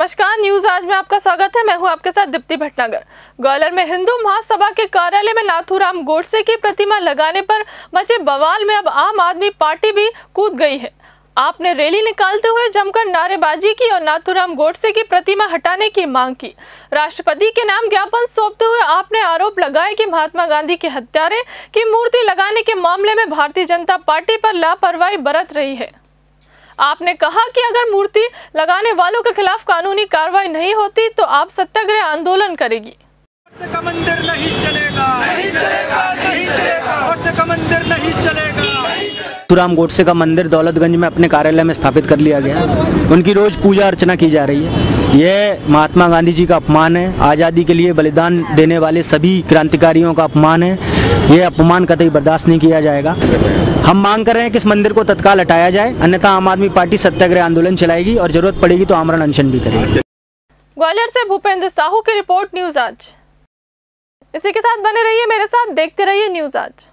नमस्कार, न्यूज़ आज में आपका स्वागत है। मैं हूँ आपके साथ दीप्ति भटनागर। ग्वालियर में हिंदू महासभा के कार्यालय में नाथूराम गोडसे की प्रतिमा लगाने पर मचे बवाल में अब आम आदमी पार्टी भी कूद गई है। आपने रैली निकालते हुए जमकर नारेबाजी की और नाथूराम गोडसे की प्रतिमा हटाने की मांग की। राष्ट्रपति के नाम ज्ञापन सौंपते हुए आपने आरोप लगाए कि महात्मा गांधी के हत्यारे की मूर्ति लगाने के मामले में भारतीय जनता पार्टी पर लापरवाही बरत रही है। आपने कहा कि अगर मूर्ति लगाने वालों के खिलाफ कानूनी कार्रवाई नहीं होती तो आप सत्याग्रह आंदोलन करेगी। का मंदिर नहीं चलेगा। नहीं चलेगा नहीं चलेगा। और से का मंदिर नहीं चलेगा। तुराम गोडसे का मंदिर दौलतगंज में अपने कार्यालय में स्थापित कर लिया गया है। उनकी रोज पूजा अर्चना की जा रही है। यह महात्मा गांधी जी का अपमान है। आज़ादी के लिए बलिदान देने वाले सभी क्रांतिकारियों का अपमान है। यह अपमान कतई बर्दाश्त नहीं किया जाएगा। हम मांग कर रहे हैं कि इस मंदिर को तत्काल हटाया जाए। अन्यथा आम आदमी पार्टी सत्याग्रह आंदोलन चलाएगी और ज़रूरत पड़ेगी तो आमरण अनशन भी करेगी। ग्वालियर से भूपेंद्र साहू की रिपोर्ट, न्यूज़ आज। इसी के साथ बने रहिए मेरे साथ। देखते रहिए न्यूज़ आज।